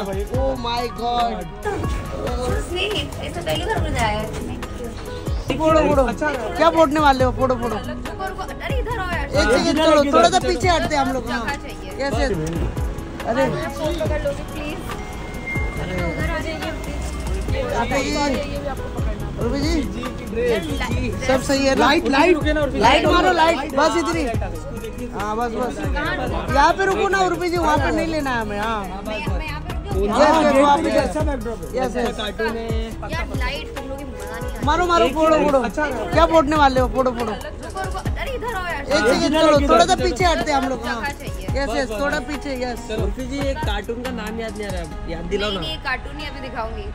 O my God sweet ऐसा पहली बार मुझे है। फोड़ो फोड़ो क्या फोड़ने वाले हो? फोड़ो फोड़ो रुको, रुको, अरे इधर आओ यार। एक सेकंड चलो थोड़ा सा पीछे हटते हैं हम लोग हाँ। यस अरे। ये रूबी जी। सब सब सही है लाइट लाइट लाइट मारो लाइट बस इधर ही। हाँ बस बस। यहाँ पे रुको ना रूबी जी वहाँ पे नहीं लेना है हमें हाँ। मैं मैं हूँ लाइट मारो मारो फोड़ो फोड़ो। क्या फोड़ने वाले हो? फोड़ो फोड़ो। इधर एक सेकंड चलो थोड़ा सा पीछे हटते हैं हम लोग हाँ। यस यस थोड़ा पीछे यस उर्फी जी एक कार्टून का नाम याद नहीं आ रहा याद दिलाओ नहीं ना कार्टून ही अभी दिखाऊँगी।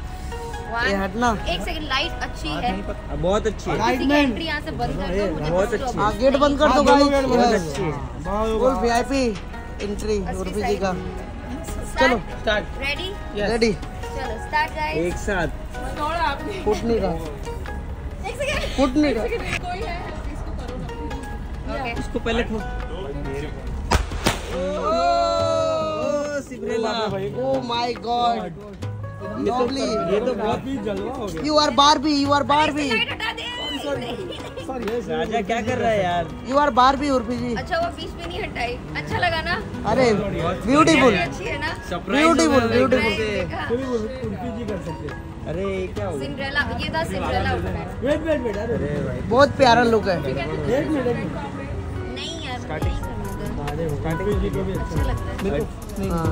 ये हटना। एक सेकंड लाइट अच्छी है बहुत अच्छी है। किसी की एंट्री यहाँ से बंद कर दो मुझे बहुत अच्छी हाँ। गेट बंद कर दो गाइस बहुत अच्छी है। Full VIP entry Urfi ji का। चलो स्टार्ट रेडी रेडी चलो स्टार्ट गाइस एक साथ. थोड़ा आपने फुट नहीं रहा एक सेकंड फुट नहीं रहा कोई है? इसको करो ना. ओके इसको पहले खो ओ सिब्रेला ओ माय गॉड लवली ये तो बहुत ही जलवा हो गया। You are Barbie you are Barbie हटा दे। राजा क्या कर रहा है यार? You are Barbie Urfi ji अच्छा वो बीच में नहीं हटाई। अच्छा लगा ना? अरे ब्यूटीफुल अच्छी है ना ब्यूटीफुल ब्यूटीफुल देखा। अरे ये क्या हो। गया सिंड्रेला ये था सिंड्रेला अरे भाई बहुत प्यारा लुक है। नहीं यार नहीं। अच्छा है। हाँ।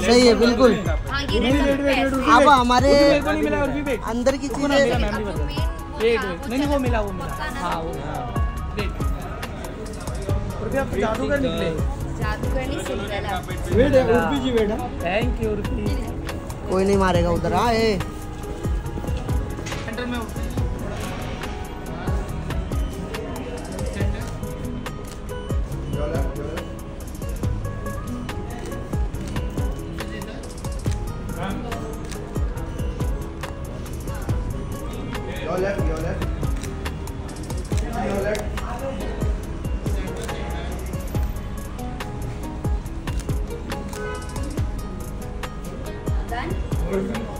सही है बिल्कुल। हाँ अब हमारे अंदर की चीज़ें नहीं वो मिला वो मिला। हाँ जादूगर निकले। जादूगरनी सिंड्रेला थैंक यू उर्फी कोई नहीं मारेगा उधर हाँ ए। Your left, your left. Your left. Done